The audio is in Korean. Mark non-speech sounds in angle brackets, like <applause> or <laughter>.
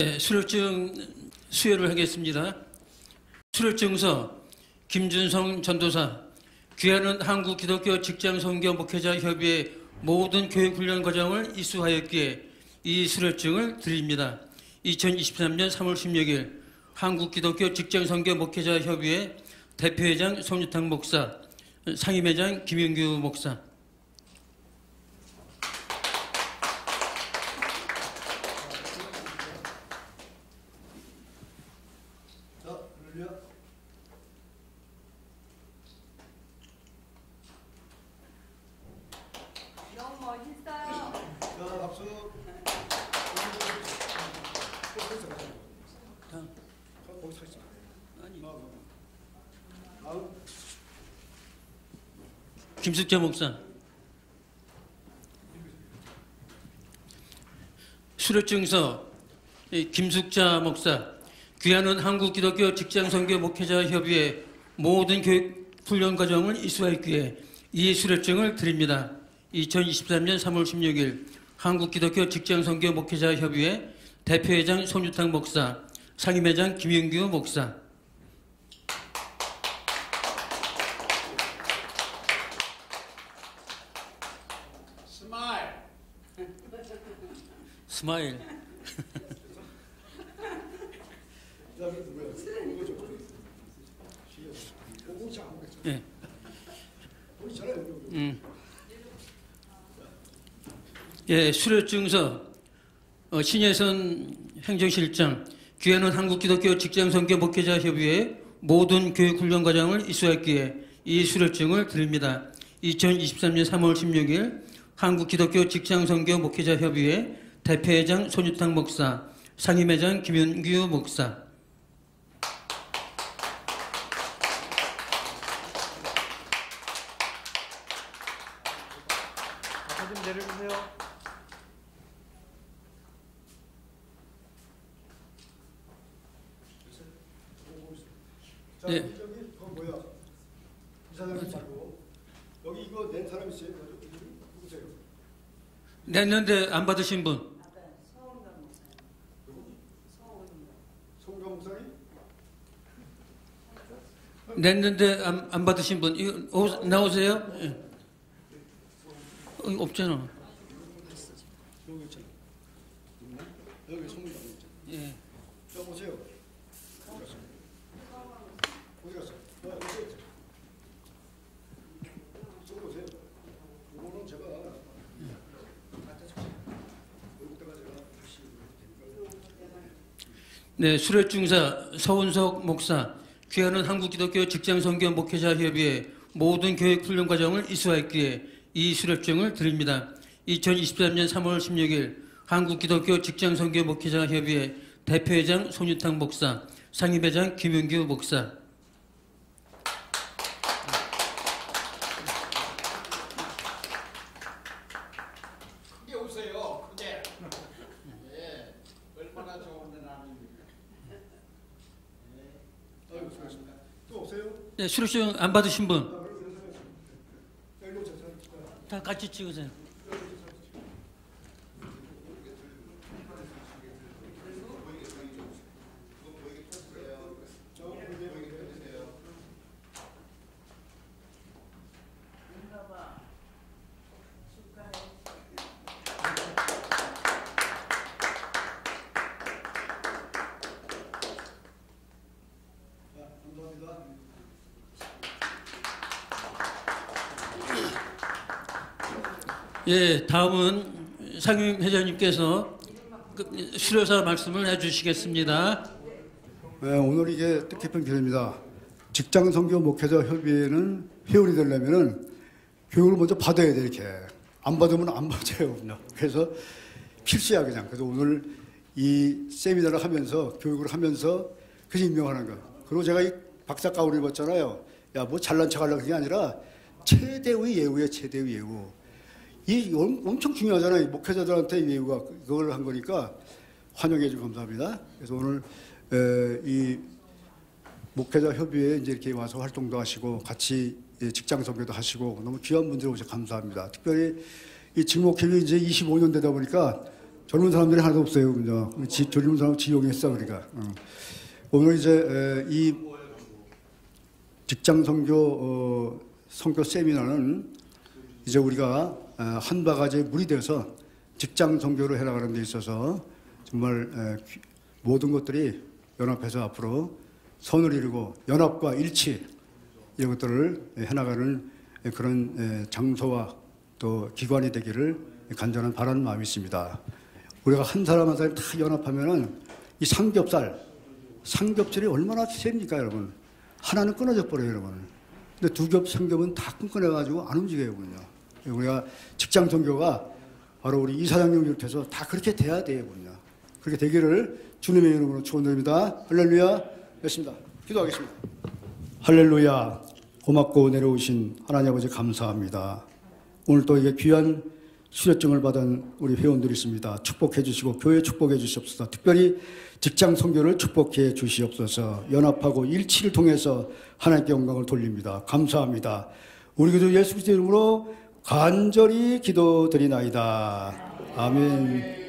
네, 수료증 수여를 하겠습니다. 수료증서 김준성 전도사 귀하는 한국 기독교 직장 선교 목회자 협의회 모든 교육 훈련 과정을 이수하였기에 이 수료증을 드립니다. 2023년 3월 16일 한국 기독교 직장 선교 목회자 협의회 대표회장 손유탕 목사, 상임회장 김영규 목사. 자, 그러면 너무 멋있어요. 자, 박수. 거기 서 있어. 아니. 다음. 김숙자 목사. 수료증서 이 김숙자 목사 귀하는 한국 기독교 직장 선교 목회자 협의회 모든 교육 훈련 과정을 이수하였기에 이 수료증을 드립니다. 2023년 3월 16일 한국 기독교 직장 선교 목회자 협의회 대표회장 손유탕 목사, 상임회장 김영규 목사. 스마일. 스마일. <laughs> 그다음에 누구야? 이거죠. 공공장 아무겠죠. 예. 수료증서 어, 신예선 행정실장 귀하는 한국기독교 직장선교 목회자 협의회 모든 교육훈련 과정을 이수했기에 이 수료증을 드립니다. 2023년 3월 16일 한국기독교 직장선교 목회자 협의회 대표회장 손유탕 목사, 상임회장 김윤규 목사. 좀 내려주세요. 자, 네. 저기 그거 뭐야? 이사장님 말고 여기 이거 낸 사람 있어요? 누구세요? 냈는데 안 받으신 분. 송가 목사님? 냈는데 안, 안 받으신 분. 이거 오- 나오세요? 예. 어, 없잖아. 여기 있잖아. 여기 송가 있잖아. 예. 제가 여기다가 제가 다시 네, 수료증사 서운석 목사 귀하는 한국기독교 직장선교 목회자 협의회 모든 교육 훈련 과정을 이수했기에 이 수료증을 드립니다. 2023년 3월 16일 한국기독교 직장선교 목회자 협의회 대표회장 손유탕 목사, 상임회장 김윤규 목사. 크게 웃어요. 크게. 예. 얼마나. 또 없어요? 네, 수료증 안 받으신 분. 자, 같이 찍으세요. 예, 다음은 상임 회장님께서 그 수료사 말씀을 해주시겠습니다. 네, 오늘 이게 뜻깊은 기회입니다. 직장 선교 목회자 협의회는 회원이 되려면은 교육을 먼저 받아야 돼 이렇게 안 받으면 안 받아요. <laughs> 그래서 필수야 그냥. 그래서 오늘 이 세미나를 하면서 교육을 하면서 그래서 임명하는 거. 그리고 제가 이 박사 가운을 입었잖아요. 야 뭐 잘난 척하려고 그게 아니라 최대의 예우야 최대의 예우. 이 엄- 엄청 중요하잖아요. 이 목회자들한테 이 예우가 그걸 한 거니까 환영해 주고 감사합니다. 그래서 오늘 에, 이 목회자 협의회에 이제 이렇게 와서 활동도 하시고 같이 예, 직장 선교도 하시고 너무 귀한 분들 오셔서 감사합니다. 특별히 이 직목협이 이제 25년 되다 보니까 젊은 사람들이 하나도 없어요. 그죠? 지, 젊은 사람 지옥에 있어 그러니까. 어. 오늘 이제 에, 이 직장 선교 어, 선교 세미나는 이제 우리가 어, 한 바가지에 물이 돼서 직장 선교를 해나가는 데 있어서 정말 모든 것들이 연합해서 앞으로 선을 이루고 연합과 일치 이런 것들을 해나가는 그런 에, 장소와 또 기관이 되기를 간절한 바라는 마음이 있습니다. 우리가 한 사람 한 사람 다 연합하면은 이 삼겹살, 삼겹살이 얼마나 셉니까, 여러분? 하나는 끊어져 버려요, 여러분. 근데 두 겹, 삼겹은 다 끊겨내가지고 안 움직여요, 군요. 우리가 직장 선교가 바로 우리 이사장님 비롯해서 다 그렇게 돼야 돼요, 군요. 그렇게 되기를 주님의 이름으로 축원드립니다. 할렐루야. 됐습니다. 기도하겠습니다. 할렐루야. 고맙고 내려오신 하나님 아버지 감사합니다. 오늘 또 이게 귀한 수료증을 받은 우리 회원들이 있습니다. 축복해 주시고 교회 축복해 주시옵소서. 특별히 직장 선교를 축복해 주시옵소서. 연합하고 일치를 통해서 하나님께 영광을 돌립니다. 감사합니다. 우리 그저 예수 그리스도 이름으로 간절히 기도드리나이다. 아멘.